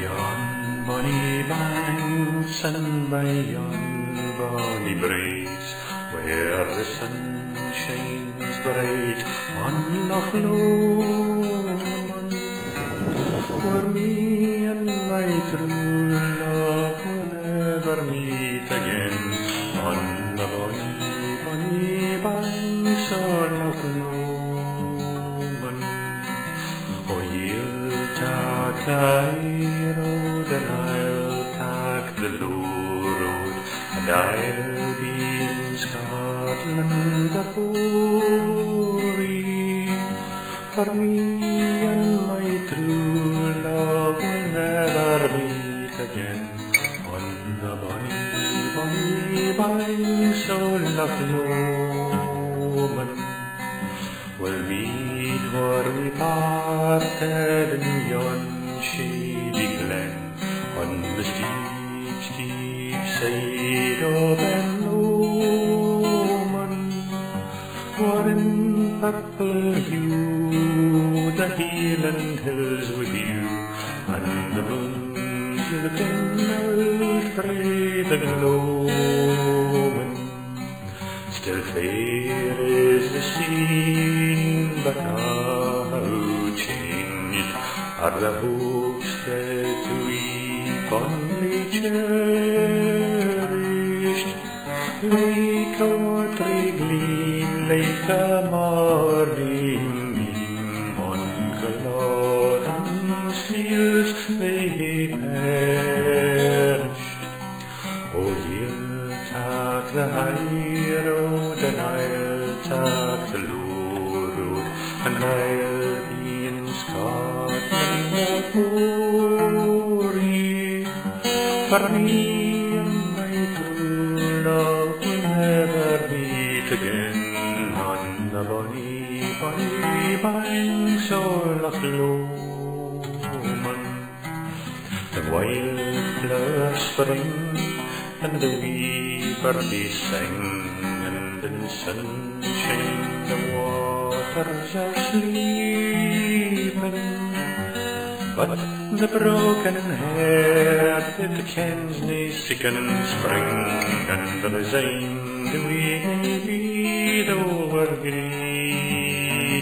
Yon bonny banks and by yon bonny breeze, where the sun shines bright on Loch Lomond, where me and my true love will never meet again, on the bonny, bonny banks of Loch Lomond. Oh, you'll I'll be in Scotland a pouring For me and my true love will never meet again On the bonny, bonny, bonny soul of Norman We'll meet where we parted in yon shade Ben Lomond, where in purple hue the Highland hills with you, and the moon's looking out through the gloaming. Still fair is the scene, but how changed are the hopes that we fondly cherished. A watery gleam, like a morning beam on Culloden's fields they perished. Oh, you'll take the high road and banks of Loch Lomond. The wildflowers spring and the birdies sing, and in sunshine the waters are sleeping. But the broken hearted kens nae sicken spring, and the resigned we be over greeting. Oh,